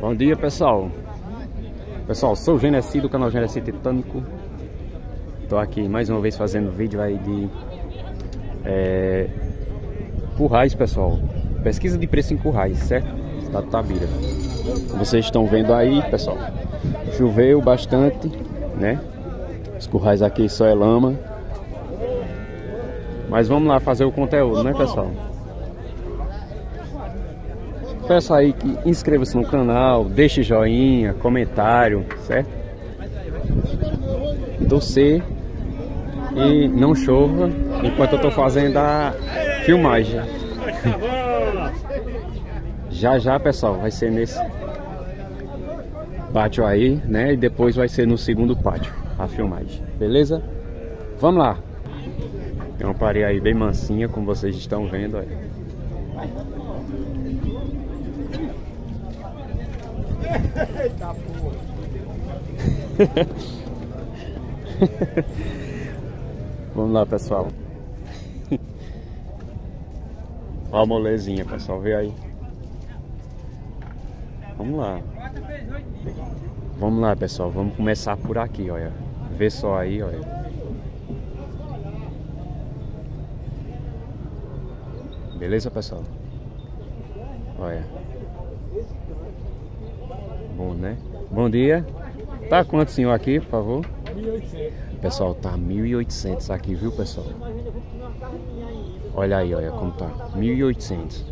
Bom dia pessoal Pessoal, sou o Genesi do canal Genesi Titânico Tô aqui mais uma vez fazendo vídeo aí de é, Currais pessoal Pesquisa de preço em currais, certo? Cidade Tabira Vocês estão vendo aí pessoal Choveu bastante, né? Os currais aqui só é lama Mas vamos lá fazer o conteúdo, né pessoal? Peço aí que inscreva-se no canal, deixe joinha, comentário, certo? Torcer e não chova enquanto eu estou fazendo a filmagem. já já pessoal, vai ser nesse pátio aí, né? E depois vai ser no segundo pátio a filmagem, beleza? Vamos lá! Tem uma parede aí bem mansinha, como vocês estão vendo aí. Eita porra. Vamos lá, pessoal. Olha a molezinha, pessoal. Vê aí. Vamos lá. Vamos lá, pessoal. Vamos começar por aqui, olha. Vê só aí, olha. Beleza, pessoal? Olha. Bom, né? Bom dia. Tá quanto, senhor, aqui, por favor? 1.800. Pessoal, tá 1.800 aqui, viu, pessoal? Olha aí, olha como tá. 1.800.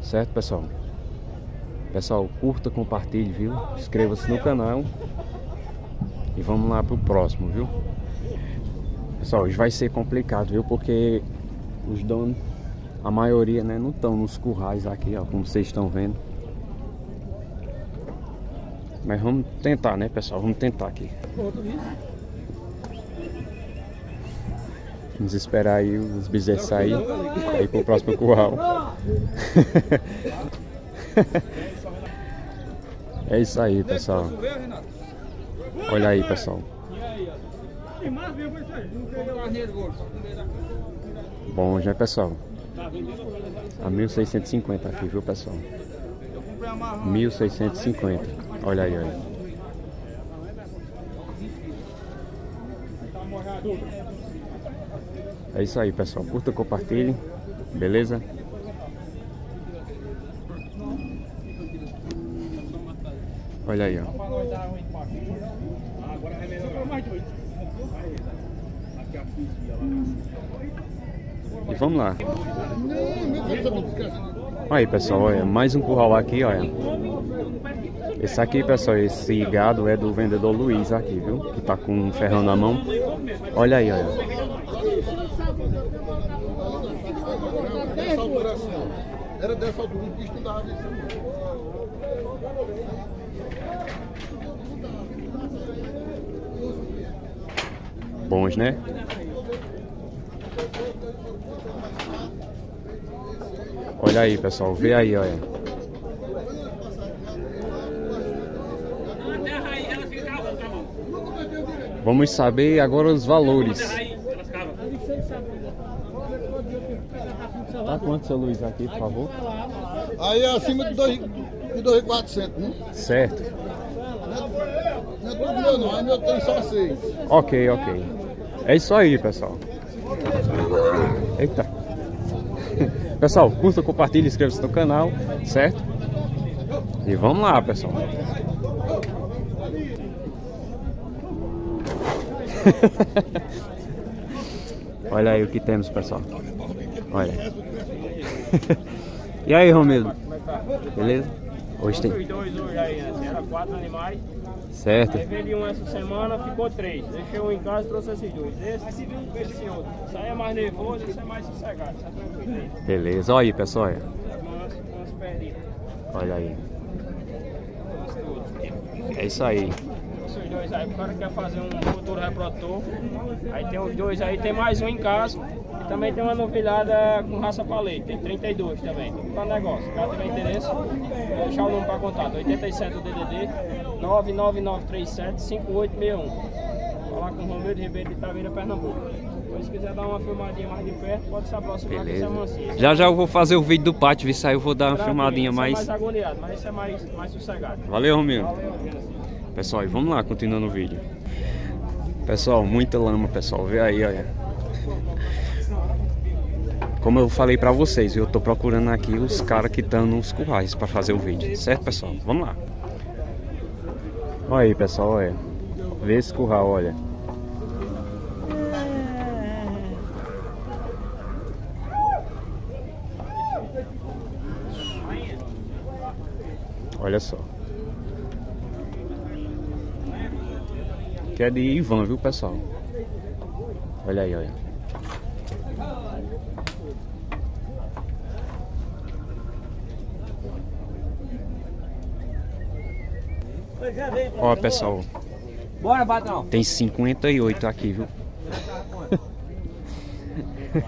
Certo, pessoal? Pessoal, curta, compartilhe, viu? Inscreva-se no canal. E vamos lá pro próximo, viu? Pessoal, hoje vai ser complicado, viu? Porque os donos, a maioria, né, não estão nos currais aqui, ó, como vocês estão vendo. Mas vamos tentar, né, pessoal? Vamos tentar aqui. Vamos esperar aí os bezerros sair aí pro próximo curral. é isso aí, pessoal. Olha aí, pessoal. Bom, já pessoal. A 1650 aqui, viu, pessoal? 1650. Olha aí, olha. É isso aí, pessoal. Curta, compartilhe. Beleza? Olha aí, ó. E vamos lá. Aí, pessoal, olha, mais um curral aqui, olha. Esse aqui, pessoal, esse gado é do vendedor Luiz aqui, viu? Que tá com um ferrão na mão. Olha aí, olha. Era dessa altura, um bicho dava Bons, né? Olha aí, pessoal. Vê aí, olha. Vamos saber agora os valores. Tá quanto, seu Luiz, aqui, por favor? Aí é acima de 2.400, né? Certo. Não é tudo meu não, aí meu tem só 6. Ok, ok. É isso aí, pessoal. Eita. Pessoal, curta, compartilhe, inscreva-se no canal, certo? E vamos lá, pessoal. Olha aí o que temos, pessoal. Olha. e aí, Romildo? Beleza? Hoje tem. dois hoje aí, né? Era quatro animais. Certo. Aí vendi um essa semana, ficou três. Deixei um em casa e trouxe esses dois. Esse, esse outro. Isso aí é mais nervoso, esse é mais sossegado. Isso é tranquilo. Beleza, olha aí, pessoal. Olha, olha aí. É isso aí esses dois aí, o cara quer fazer um futuro reprodutor. Aí tem os dois aí, tem mais um em casa. E também tem uma novilhada com raça para leite, tem 32 também. Tudo para negócio. Caso tiver interesse, vou deixar o número para contato: 87 do DDD 99937 5861. Falar com o Romero Ribeiro de Itaveira, Pernambuco. Então, se quiser dar uma filmadinha mais de perto, pode se aproximar que isso é. Já já eu vou fazer o vídeo do pátio, vi sair, eu vou dar uma Tranquilo, filmadinha isso é mais. mais agoniado, mas isso é mais, mais sossegado. Valeu, Romero. Valeu, Romero. Pessoal, e vamos lá, continuando o vídeo. Pessoal, muita lama, pessoal. Vê aí, olha. Como eu falei pra vocês, eu tô procurando aqui os caras que estão nos currais pra fazer o vídeo. Certo, pessoal? Vamos lá. Olha aí, pessoal, olha. Vê esse curral, olha. Olha só. Que é de Ivan, viu, pessoal? Olha aí, olha. Ó, pessoal, Bora, patrão. tem 58 aqui, viu?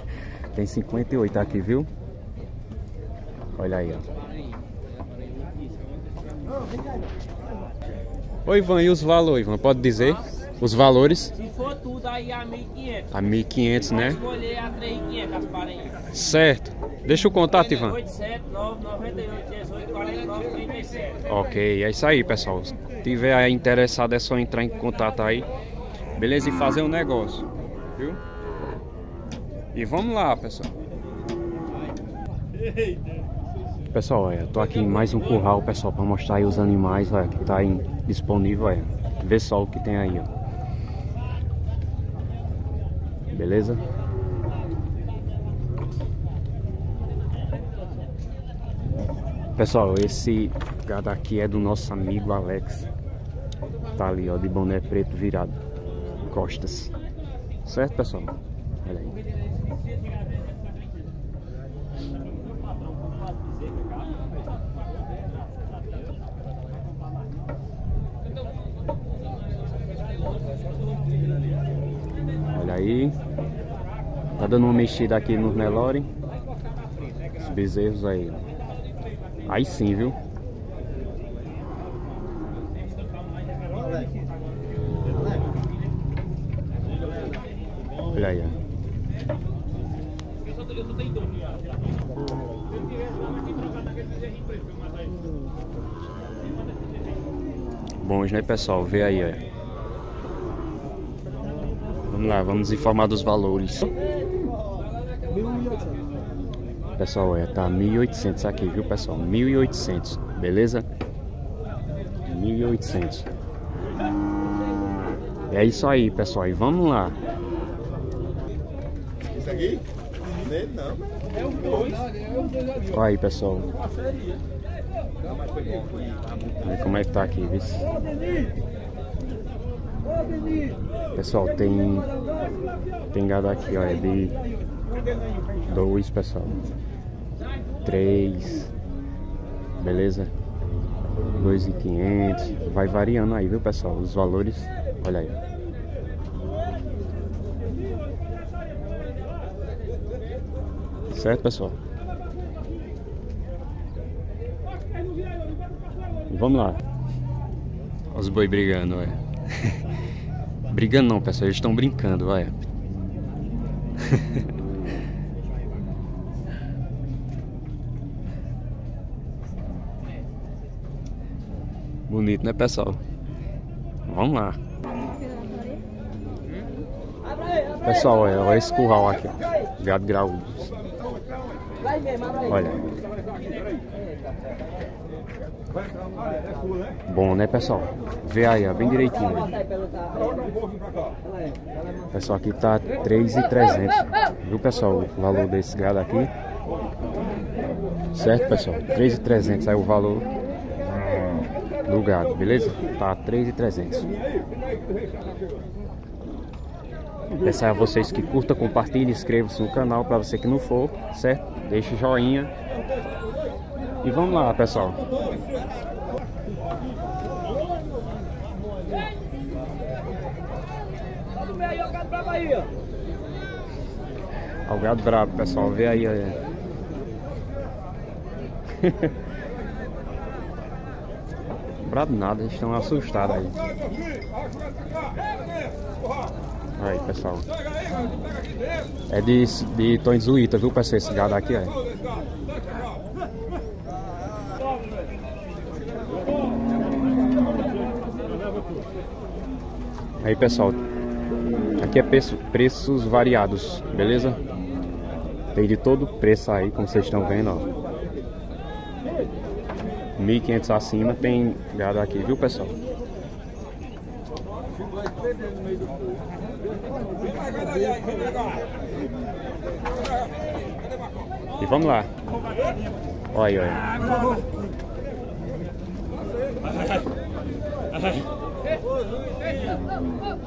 tem 58 aqui, viu? Olha aí, ó. Oi, Ivan, e os valores, Ivan? Pode dizer? Os valores? Se for tudo aí a 1.500. A 1.500, né? Escolher a 3.500 as parentes. Certo. Deixa o contato, Ivan. 879 98 18 49 37. Ok, é isso aí, pessoal. Se tiver aí interessado, é só entrar em contato aí. Beleza? E fazer um negócio. Viu? E vamos lá, pessoal. Pessoal, olha, eu tô aqui em mais um curral, pessoal, para mostrar aí os animais, olha, que tá em, disponível, olha. Vê só o que tem aí, ó. Beleza? Pessoal, esse gado aqui é do nosso amigo Alex. Tá ali, ó, de boné preto virado. Costas. Certo, pessoal? Olha aí. Olha aí. Tá dando uma mexida aqui no Nelore. Os bezerros aí. Aí sim, viu? Olha aí, ó. Bons, né, pessoal? Vê aí, ó. Vamos lá, vamos informar dos valores. Pessoal, é, tá 1.800 aqui, viu, pessoal? 1.800, beleza? 1.800. É isso aí, pessoal. E vamos lá. Isso aqui? Não. Olha aí, pessoal. Olha como é que tá aqui, viu? Pessoal, tem tem gado aqui, ó, é de dois, pessoal. Três. Beleza? Dois e quinhentos. Vai variando aí, viu, pessoal? Os valores. Olha aí. Certo, pessoal? Vamos lá. Os boi brigando, olha. brigando não, pessoal, eles estão brincando, olha. Bonito, né, pessoal? Vamos lá. Pessoal, olha, olha esse curral aqui. Gado graúdo. Olha. Bom, né, pessoal? Vê aí, ó, bem direitinho. Pessoal, aqui tá 3,300. Viu, pessoal, o valor desse gado aqui? Certo, pessoal? 3,300 aí o valor do gado, beleza? Tá 3,300. Peço a vocês que curta, compartilhe, inscreva-se no canal para você que não for, certo? Deixe joinha. E vamos lá, pessoal. Ó, o gado brabo, pessoal. Vê aí, olha. comprado nada, eles estão assustados aí. Aí, pessoal. É de, de Tonzuíta, viu, pessoal? Esse gado aqui, é. Aí, pessoal. Aqui é preço, preços variados, beleza? Tem de todo preço aí, como vocês estão vendo, ó. 1.500 acima tem gado aqui, viu, pessoal? E vamos lá. Olha, olha.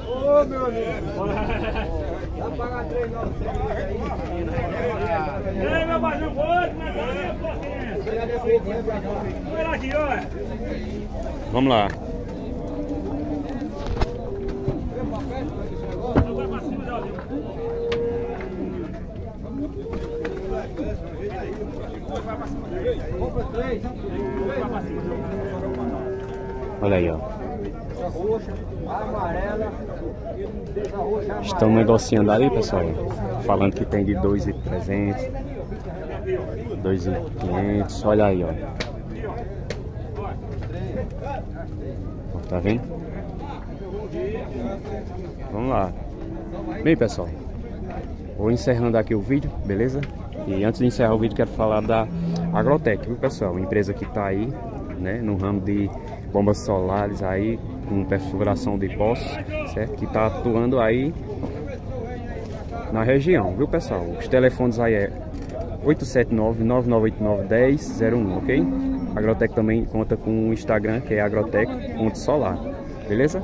Ô, meu amigo. Dá pra pagar 3 E aí, meu barulho, pode, mas olha. Vamos lá. Olha aí, ó. Estão negociando ali, pessoal. Falando que tem de 2,300, 2,500. Olha aí, ó. Tá vendo? Vamos lá. Bem, pessoal. Vou encerrando aqui o vídeo, beleza? E antes de encerrar o vídeo, quero falar da Agrotec, viu, pessoal? Uma empresa que está aí, né, no ramo de bombas solares aí, com perfuração de poços, certo? Que está atuando aí na região, viu, pessoal? Os telefones aí é 879-9989-1001, ok? A Agrotec também conta com o Instagram, que é agrotec.solar, beleza?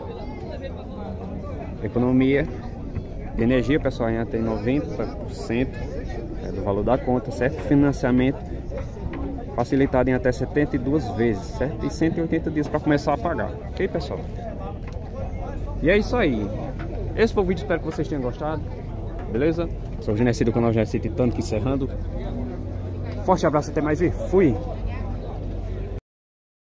Economia de energia, pessoal, ainda tem 90% é, do valor da conta, certo? Financiamento facilitado em até 72 vezes, certo? E 180 dias para começar a pagar, ok, pessoal? E é isso aí. Esse foi o vídeo, espero que vocês tenham gostado, beleza? Sou o Genesi do canal Genesi Titânico encerrando. Forte abraço, até mais e fui!